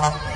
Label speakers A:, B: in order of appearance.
A: Bye.